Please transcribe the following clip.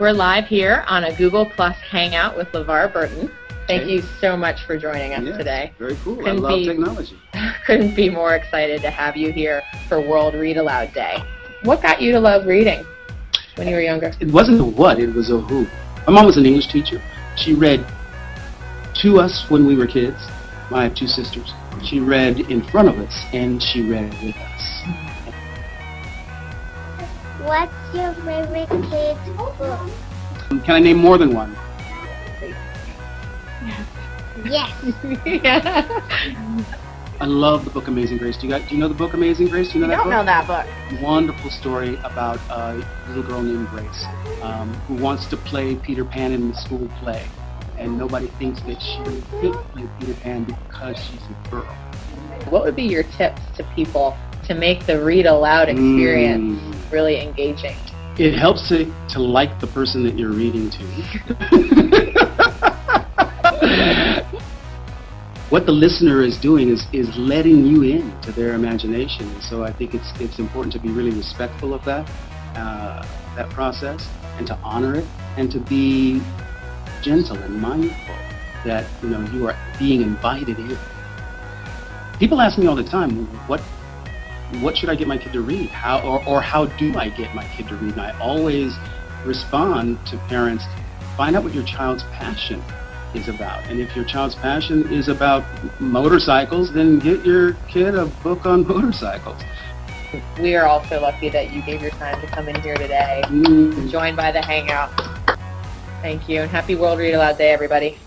We're live here on a Google Plus Hangout with LeVar Burton. Thank Okay. you so much for joining us Yes, today. Very cool. I Couldn't love be- technology. Couldn't be more excited to have you here for World Read Aloud Day. What got you to love reading when you were younger? It wasn't a what, it was a who. My mom was an English teacher. She read to us when we were kids. I have two sisters. She read in front of us and she read with us. What's your favorite kid's book? Can I name more than one? Yes. yes. I love the book Amazing Grace. Do you guys, do you know the book Amazing Grace? Do you know I that don't book? know that book. wonderful story about a little girl named Grace um, who wants to play Peter Pan in the school play. And nobody thinks that she could play Peter Pan because she's a girl. What would be your tips to people to make the read aloud experience Mm. Really engaging? It helps to, to like the person that you're reading to. what the listener is doing is, is letting you in to their imagination. And so I think it's, it's important to be really respectful of that, uh, that process and to honor it and to be gentle and mindful that you know you are being invited in. People ask me all the time, what what should I get my kid to read? How or, or how do I get my kid to read? And I always respond to parents, find out what your child's passion is about. And if your child's passion is about motorcycles, then get your kid a book on motorcycles. We are all so lucky that you gave your time to come in here today, Mm. joined by the Hangout. Thank you, and happy World Read Aloud Day, everybody.